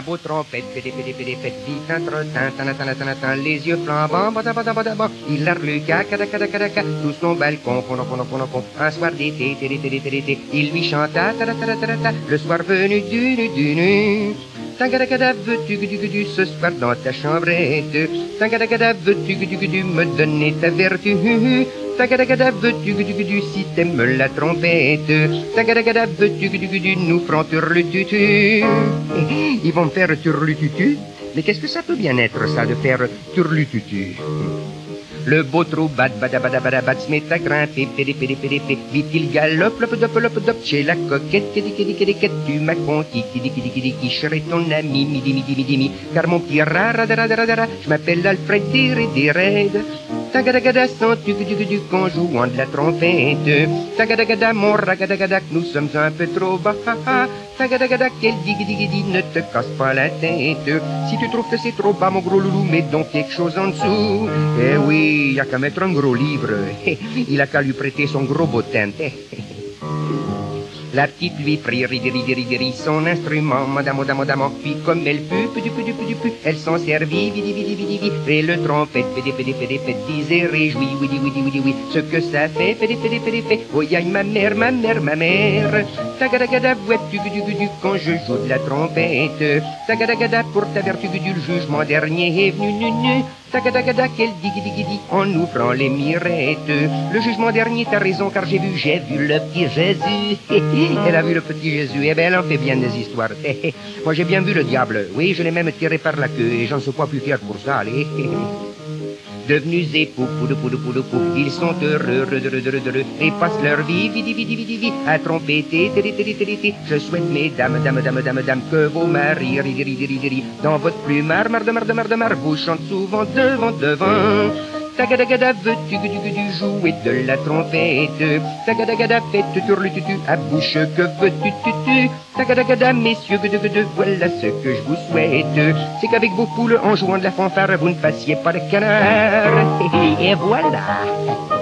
beau trompette, un tan, tan, les yeux flambants, il caca, caca, sous son balcon, un soir d'été, il lui chanta, ta, ta, ta, ta, ta, ta, le soir venu du, du, du, nu. Tangadagada, veux-tu que du, ce soir dans ta chambrette Tangadagada, veux-tu que du, me donner ta vertu? Tagadagada, veux-tu que du, du, si t'aimes la trompette. Tagadagada, veux-tu que du, du, nous ferons turlututu Ils vont faire turlututu Mais qu'est-ce que ça peut bien être, ça, de faire turlututu le beau trou bat, bada, bada, bada, bat, se met à grimper, pédé, pédé, pédé, pédé, vite il galope, lop, dop, lop, dop, chez la coquette, kidi, tu m'as conquis, kidi, qui serait ton ami, midi, midi, midi, midi, car mon petit rara, dara, dara, dara, je m'appelle Alfred Dired, Tagadagada, sens-tu que du qu'en jouant de la trompette. Tagadagada, mon ragadagada, nous sommes un peu trop bas. Tagadagada, quel digidi ne te casse pas la tête. Si tu trouves que c'est trop bas, mon gros loulou, mets donc quelque chose en dessous. Eh oui, y a qu'à mettre un gros livre. Il a qu'à lui prêter son gros bottin la petite lui prit ridiri diri son instrument, madame, madame, madame, puis comme elle put, du pu, du pu, du elle s'en servit, vidi, vidi, vidi, vidi, et le trompette, pédé, pédé, pédé, pédé, disait réjoui, oui, oui, oui, oui, oui, ce que ça fait, pédé, pédé, pédé, pédé, oh, aïe, ma mère, ma mère, ma mère, tagadagada, vois-tu, du, du, du, quand je joue de la trompette, tagadagada, pour ta vertu, du, jugement dernier est venu, nu, nu, Tagadagada, quel digi digi di, en ouvrant les mirettes. Le jugement dernier, t'as raison, car j'ai vu, j'ai vu le petit Jésus. elle a vu le petit Jésus. Eh ben, elle en fait bien des histoires. Moi, j'ai bien vu le diable. Oui, je l'ai même tiré par la queue, et j'en suis pas plus fier pour ça, allez. Devenus époux, poudou, poudou, poudou, pou, ils sont heureux, heureux, heureux, heureux, et passent leur vie, vidi, vidi, vidi, vidi, à tiri. Je souhaite, mesdames, dames, dames, dames, dames, que vos maris, ridi, ridi, ridi, ridi, dans votre plumard, mar de mar de mar de mar, vous chante souvent devant, devant. Tagadagada, veux-tu que du jouer de la trompette Tagadagada, faites turlututu, à bouche que veux-tu tutu Tagadagada, messieurs, que de voilà ce que je vous souhaite. C'est qu'avec vos poules, en jouant de la fanfare, vous ne fassiez pas de canard. Et voilà